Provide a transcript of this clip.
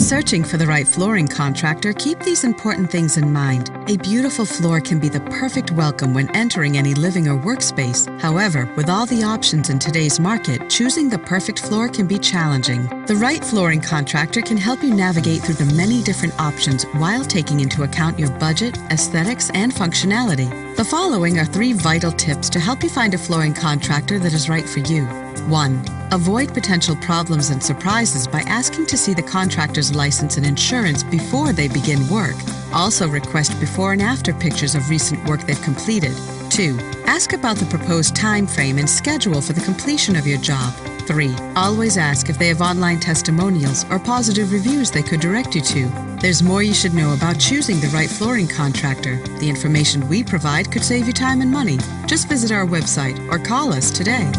searching for the right flooring contractor, keep these important things in mind. A beautiful floor can be the perfect welcome when entering any living or workspace. However, with all the options in today's market, choosing the perfect floor can be challenging. The right flooring contractor can help you navigate through the many different options while taking into account your budget, aesthetics, and functionality. The following are three vital tips to help you find a flooring contractor that is right for you. 1. Avoid potential problems and surprises by asking to see the contractor's license and insurance before they begin work. Also, request before and after pictures of recent work they've completed. 2. Ask about the proposed time frame and schedule for the completion of your job. 3. Always ask if they have online testimonials or positive reviews they could direct you to. There's more you should know about choosing the right flooring contractor. The information we provide could save you time and money. Just visit our website or call us today.